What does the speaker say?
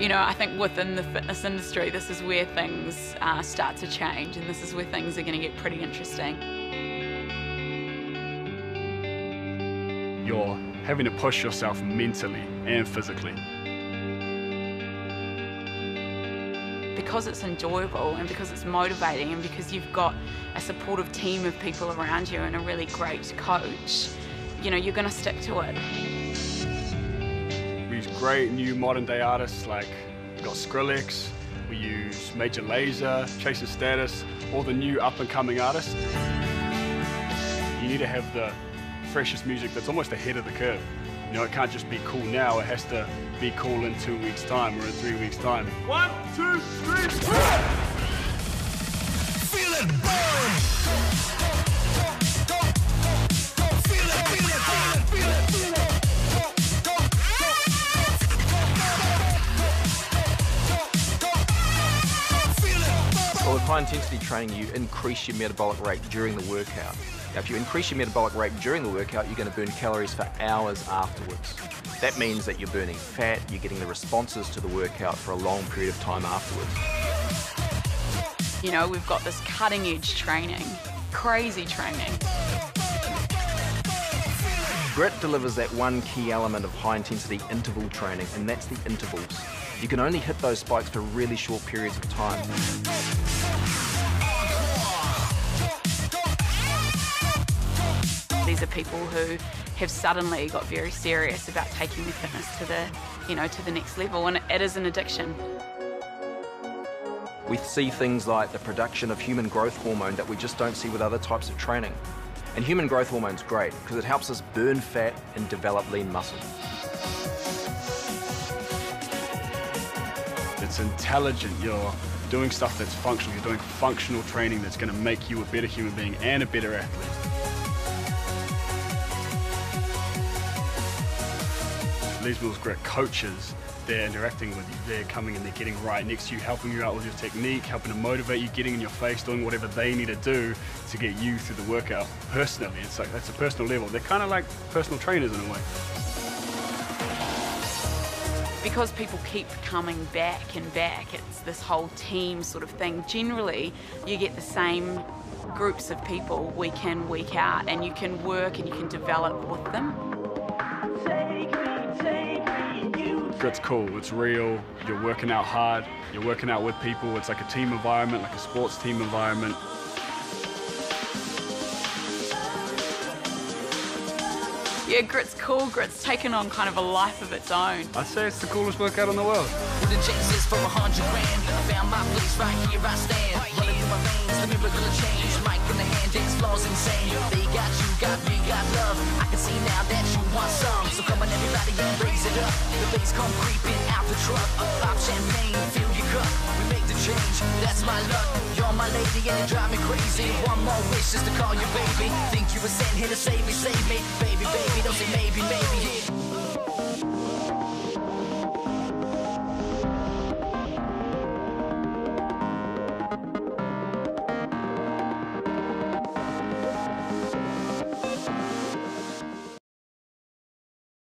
You know, I think within the fitness industry, this is where things uh, start to change and this is where things are going to get pretty interesting. You're having to push yourself mentally and physically. because it's enjoyable and because it's motivating and because you've got a supportive team of people around you and a really great coach, you know, you're going to stick to it. We use great new modern day artists like we've got Skrillex, we use Major Lazer, Chase and Status, all the new up and coming artists. You need to have the freshest music that's almost ahead of the curve. You know, it can't just be cool now, it has to be cool in two weeks' time or in three weeks' time. One, two, three, Feel it burn! High intensity training, you increase your metabolic rate during the workout. Now, if you increase your metabolic rate during the workout, you're going to burn calories for hours afterwards. That means that you're burning fat, you're getting the responses to the workout for a long period of time afterwards. You know, we've got this cutting edge training, crazy training. Grit delivers that one key element of high intensity interval training, and that's the intervals. You can only hit those spikes for really short periods of time. These are people who have suddenly got very serious about taking their fitness to the, you know, to the next level, and it is an addiction. We see things like the production of human growth hormone that we just don't see with other types of training. And human growth hormone is great because it helps us burn fat and develop lean muscle. It's intelligent, you're doing stuff that's functional, you're doing functional training that's going to make you a better human being and a better athlete. Les Mills Grit coaches, they're interacting with you, they're coming and they're getting right next to you, helping you out with your technique, helping to motivate you, getting in your face, doing whatever they need to do to get you through the workout personally. It's like, that's a personal level. They're kind of like personal trainers in a way. Because people keep coming back and back, it's this whole team sort of thing. Generally, you get the same groups of people week in, week out, and you can work and you can develop with them. Grit's cool, it's real, you're working out hard, you're working out with people, it's like a team environment, like a sports team environment. Yeah, Grit's cool, Grit's taken on kind of a life of its own. I'd say it's the coolest workout in the world. With the chases for a hundred grand, found my place right here I stand. Running through my veins, the miracle of change. Mic in the dance floors insane. They got you, got me, got love. I can see now that you want some. So come on everybody and raise it up. The bass come creeping out the truck. Pop champagne, fill your cup. We make the change, that's my luck. You're my lady and you drive me crazy. One more wish is to call you baby. Think you were sent here to save me, save me. Baby, baby, don't say maybe, maybe. Yeah.